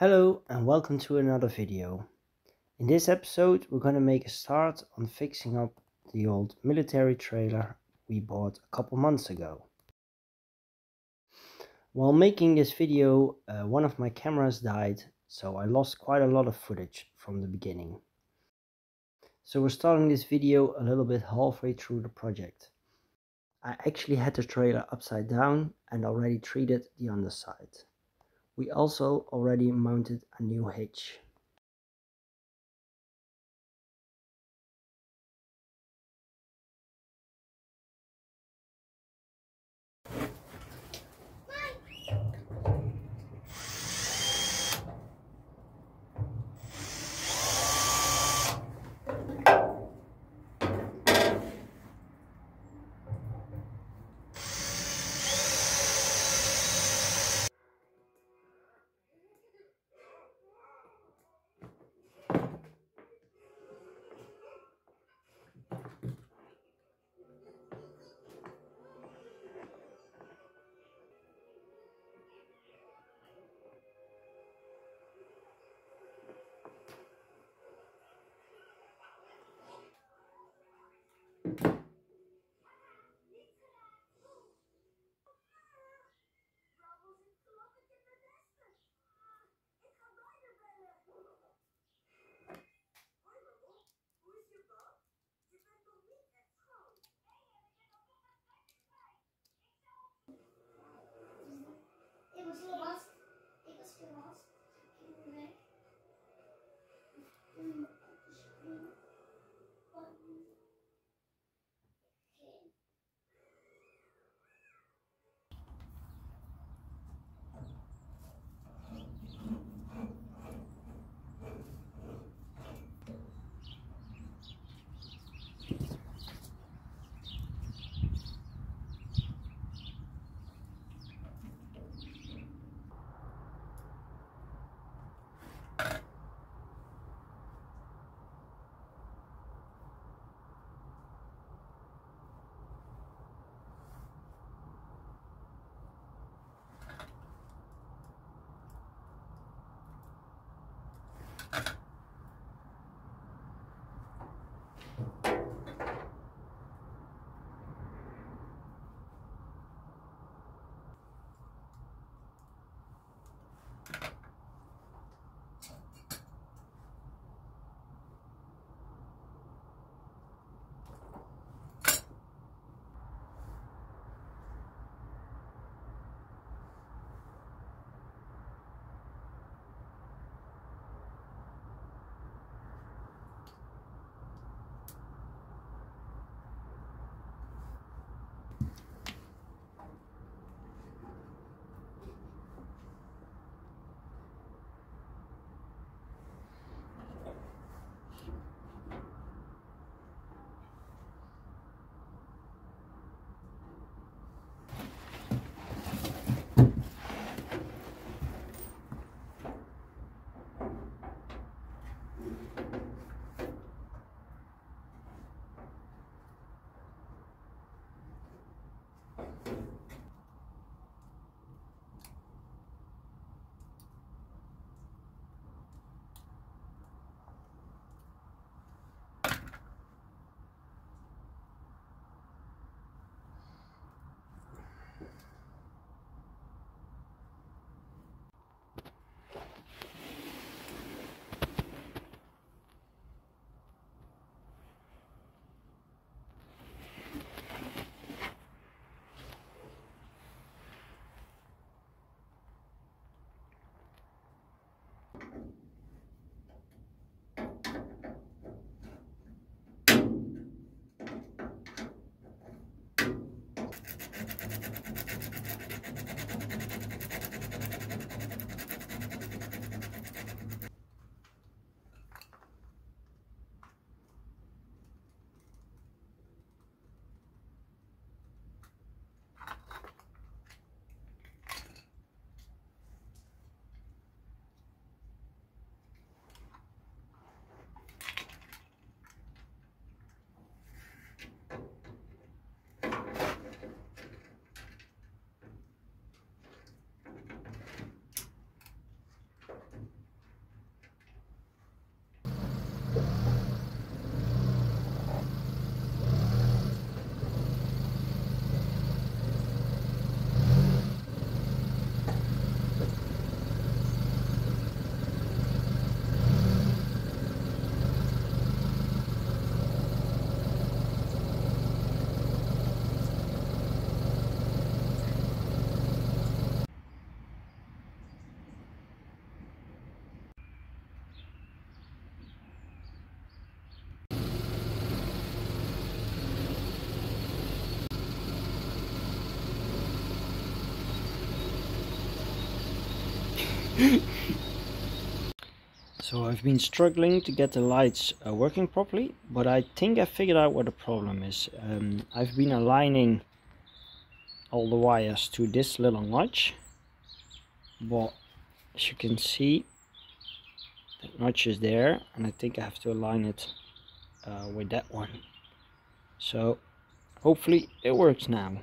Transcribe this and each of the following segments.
Hello and welcome to another video. In this episode we're going to make a start on fixing up the old military trailer we bought a couple months ago. While making this video uh, one of my cameras died so I lost quite a lot of footage from the beginning. So we're starting this video a little bit halfway through the project. I actually had the trailer upside down and already treated the underside. We also already mounted a new hitch. So I've been struggling to get the lights uh, working properly, but I think I figured out what the problem is. Um, I've been aligning all the wires to this little notch, but as you can see, that notch is there, and I think I have to align it uh, with that one. So hopefully it works now.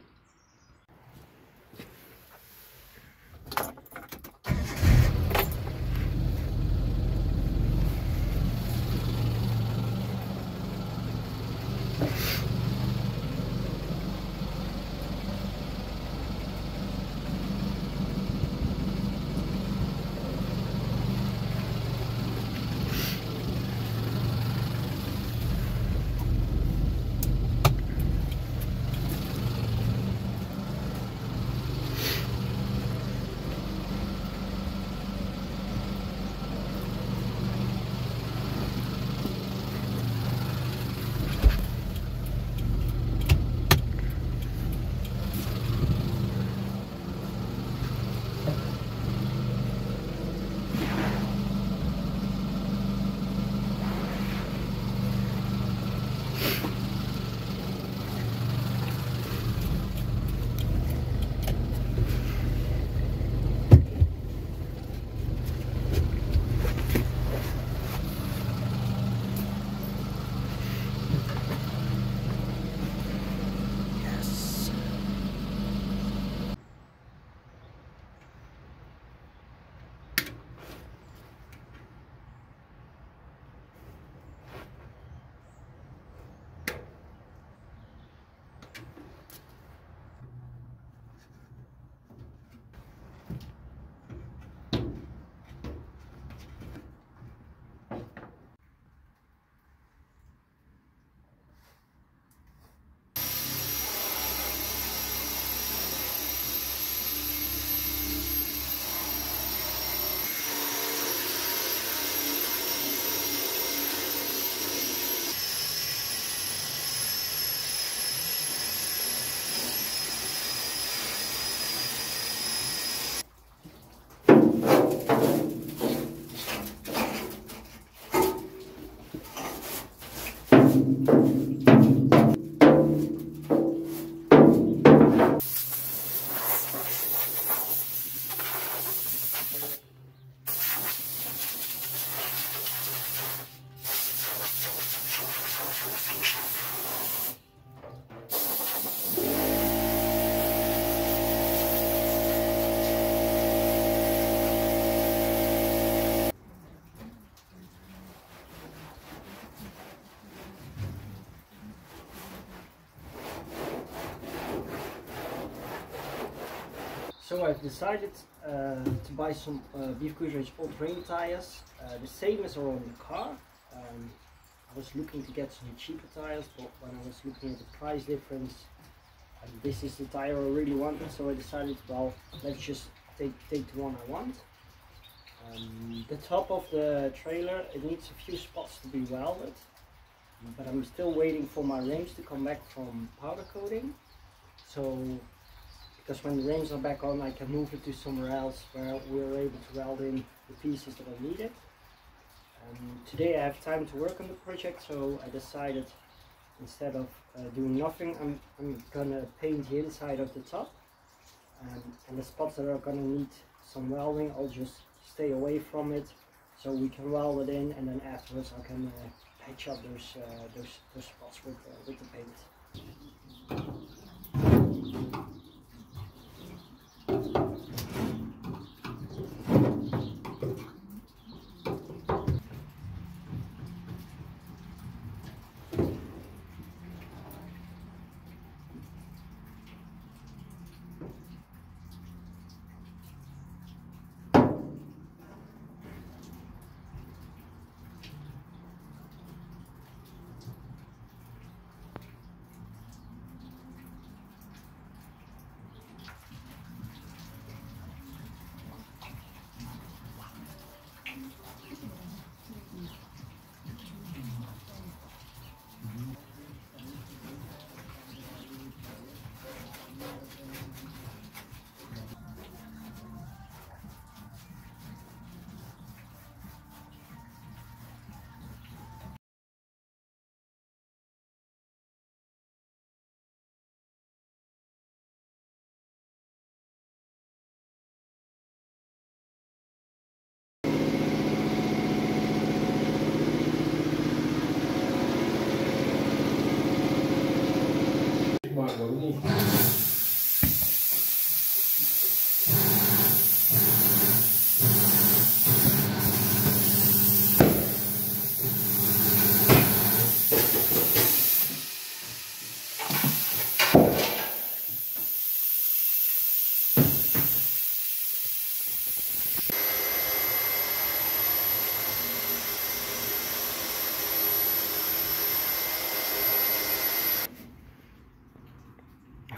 So I've decided uh, to buy some uh, BFGoodrich all-terrain tires, uh, the same as are on the car. Um, I was looking to get some cheaper tires, but when I was looking at the price difference, um, this is the tire I really wanted, so I decided, well, let's just take, take the one I want. Um, the top of the trailer, it needs a few spots to be welded, but I'm still waiting for my rims to come back from powder coating. So because when the rims are back on I can move it to somewhere else where we're able to weld in the pieces that I needed. Um, today I have time to work on the project so I decided instead of uh, doing nothing I'm, I'm gonna paint the inside of the top um, and the spots that are gonna need some welding I'll just stay away from it so we can weld it in and then afterwards I can uh, patch up those, uh, those, those spots with, uh, with the paint.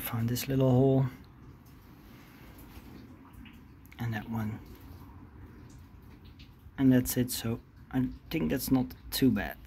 Found this little hole. And that one. And that's it. So I think that's not too bad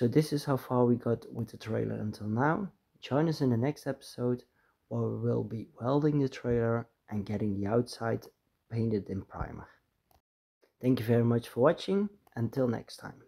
So this is how far we got with the trailer until now. Join us in the next episode where we will be welding the trailer and getting the outside painted in primer. Thank you very much for watching. Until next time.